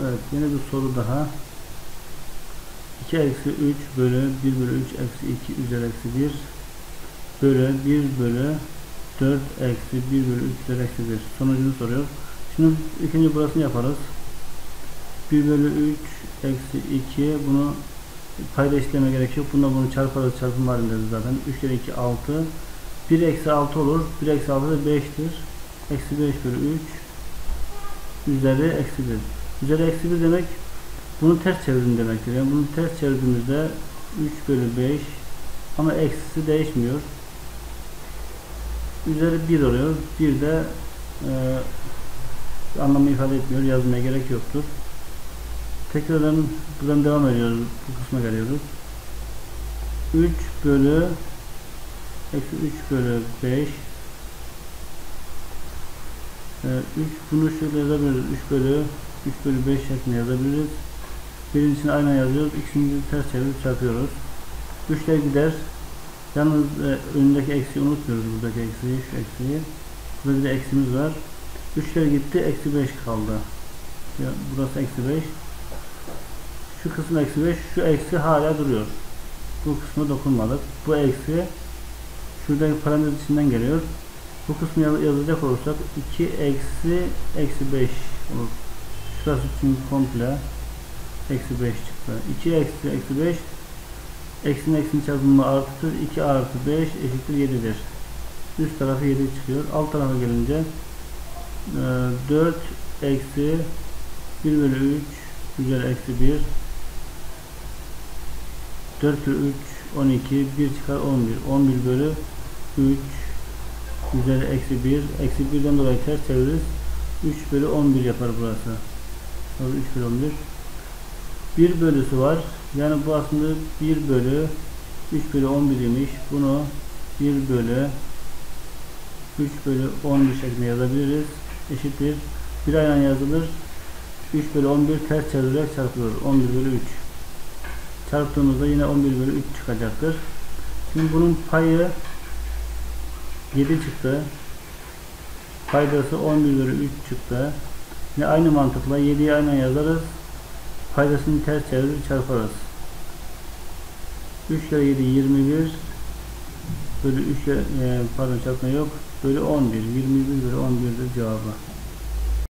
Evet yeni bir soru daha. 2 eksi 3 bölü 1 bölü 3 eksi 2 üzeri eksi 1 bölü 1 bölü 4 eksi 1 bölü 3 üzeri eksi 1 sonucunu soruyor. Şimdi ikinci burasını yaparız. 1 bölü 3 eksi 2 bunu payda işleme gerek yok. Bunda bunu çarparız çarpım halinde zaten. 3 kere 2 6 1 eksi 6 olur. 1 eksi 6 da 5'tir. Eksi 5 bölü 3 üzeri eksi 1. Üzeri eksi 1 demek bunu ters çevirin demektir. Yani bunu ters çevirdiğimizde 3 bölü 5 ama eksisi değişmiyor. Üzeri 1 oluyor. 1 de e, anlamı ifade etmiyor. Yazmaya gerek yoktur. Tekrardan buradan devam ediyoruz. Bu kısma geliyoruz. 3 bölü eksi 3 bölü 5 3 bunu şöyle yazabiliriz. 3 bölü 3 bölü 5 şeklinde yazabiliriz. Birincisini aynen yazıyoruz. İkincisini ters çevirip çarpıyoruz. 3'ler gider. Yalnız e, önündeki eksiği unutmuyoruz. Buradaki eksiği, şu eksiği. Burada bir de eksimiz var. 3'ler gitti. Eksi 5 kaldı. Ya, burası eksi 5. Şu kısım eksi 5. Şu eksi hala duruyor. Bu kısma dokunmadık. Bu eksi şuradaki parantez içinden geliyor. Bu kısmı yazacak olursak 2 eksi eksi 5 olur. Şurası için komple eksi 5 çıktı. 2 eksi eksi 5 eksinin eksinin çarpımı artıdır. 2 artı 5 eşittir 7'dir. Üst tarafı 7 çıkıyor. Alt tarafa gelince 4 eksi 1 bölü 3 üzeri eksi 1 4 bölü 3 12 1 çıkar 11 11 bölü 3 üzeri eksi 1 eksi 1'den dolayı ters çeviririz 3 bölü 11 yapar burası 3 bölü 11 1 bölüsü var. Yani bu aslında 1 bölü 3 bölü 11 imiş bunu 1 bölü 3 bölü 11 şeklinde yazabiliriz. Eşittir. Bir aynen yazılır. 3 bölü 11 ters çevirilerek çarpılır. 11 bölü 3 çarptığımızda yine 11 bölü 3 çıkacaktır. Şimdi bunun payı 7 çıktı. Paydası 11 bölü 3 çıktı. Yine aynı mantıkla 7'yi aynen yazarız. Paydasını ters çevirir çarparız. 3 kere 7 21 bölü 3 e, pardon çarpma yok. Bölü 11. 21 bölü 11'dir cevabı.